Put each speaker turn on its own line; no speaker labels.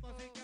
cuerpo sin